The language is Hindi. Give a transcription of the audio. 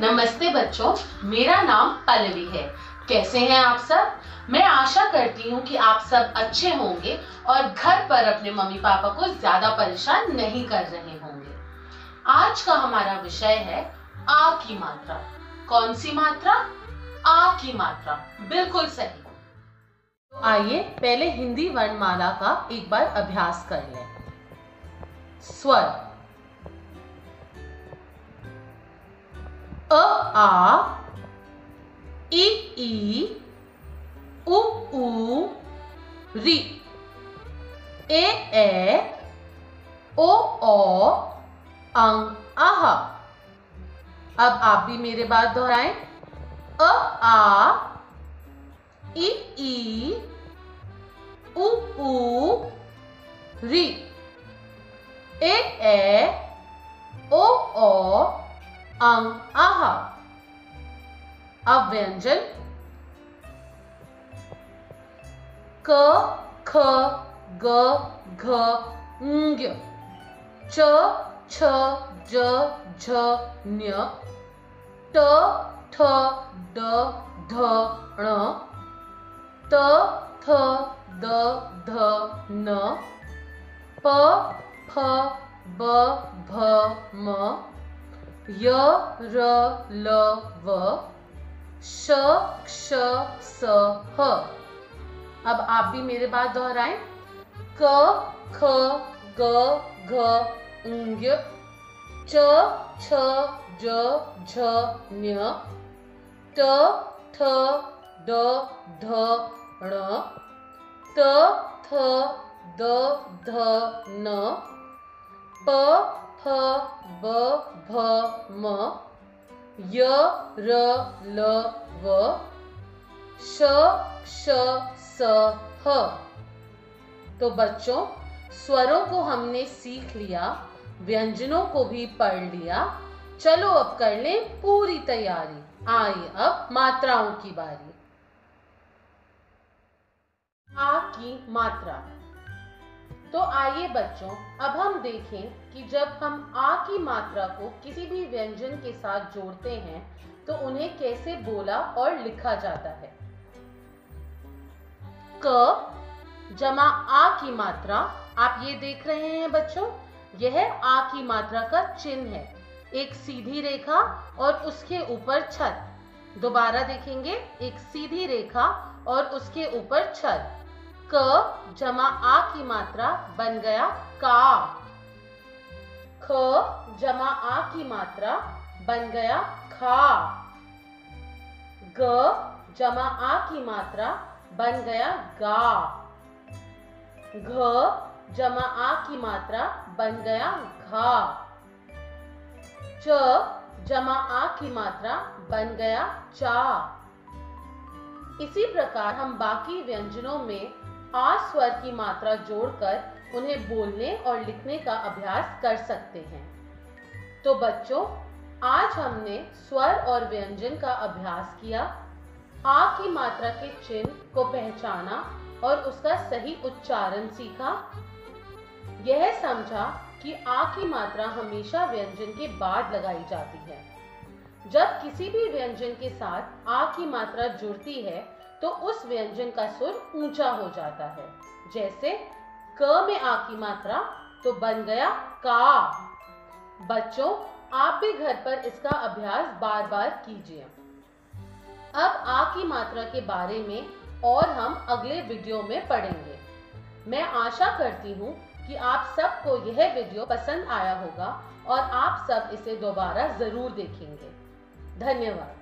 नमस्ते बच्चों, मेरा नाम पल्लवी है। कैसे हैं आप सब? मैं आशा करती हूँ कि आप सब अच्छे होंगे और घर पर अपने मम्मी पापा को ज़्यादा परेशान नहीं कर रहे होंगे। आज का हमारा विषय है, आ की मात्रा। कौन सी मात्रा? आ की मात्रा। बिल्कुल सही। तो आइए, पहले हिंदी वर्णमाला का एक बार अभ्यास कर लें। स्वर। अ, आ, इ ई उ ऊ री। ए ए, ओ ओ, अंग, आह। अब आप भी मेरे बात दोहराएँ। अ, आ, इ ई उ ऊ री। ए ए, ओ ओ अंग आहा अब क ख ग घ ङ च छ ज झ ञ ट ठ ड ध ण त थ द ध न प फ ब भ म य, र, ल, व, श, क्ष, स, ह। अब आप भी मेरे बात दोहराएँ। क, ख, ग, घ, ङ, च, छ, ज, झ, ञ ट ठ, ड, ध, ण, त, थ, द, ध, न, प फ ब भ, म, य, र, ल, व, श श स, ह। तो बच्चों, स्वरों को हमने सीख लिया, व्यंजनों को भी पढ़ लिया। चलो अब कर लें पूरी तैयारी। आइए अब मात्राओं की बारी। आ की मात्रा। तो आइए बच्चों, अब हम देखें कि जब हम आ की मात्रा को किसी भी व्यंजन के साथ जोड़ते हैं तो उन्हें कैसे बोला और लिखा जाता है। क जमा आ की मात्रा, आप ये देख रहे हैं बच्चों, यह आ की मात्रा का चिन्ह है। एक सीधी रेखा और उसके ऊपर छत। दोबारा देखेंगे, एक सीधी रेखा और उसके ऊपर छत। क जमा आ की मात्रा बन गया का। ख जमा आ की मात्रा बन गया खा। ग जमा आ की मात्रा बन गया गा। घ जमा आ की मात्रा बन गया घा। च जमा आ की मात्रा बन गया चा। इसी प्रकार हम बाकी व्यंजनों में आ स्वर की मात्रा जोड़कर उन्हें बोलने और लिखने का अभ्यास कर सकते हैं। तो बच्चों, आज हमने स्वर और व्यंजन का अभ्यास किया। आ की मात्रा के चिन्ह को पहचाना और उसका सही उच्चारण सीखा। यह समझा कि आ की मात्रा हमेशा व्यंजन के बाद लगाई जाती है। जब किसी भी व्यंजन के साथ आ की मात्रा जुड़ती है तो उस व्यंजन का सुर ऊँचा हो जाता है। जैसे, क में आ की मात्रा तो बन गया का। बच्चों, आप भी घर पर इसका अभ्यास बार बार कीजिए। अब आ की मात्रा के बारे में और हम अगले वीडियो में पढ़ेंगे। मैं आशा करती हूँ कि आप सबको यह वीडियो पसंद आया होगा और आप सब इसे दोबारा ज़रूर देखेंगे। धन्यवाद।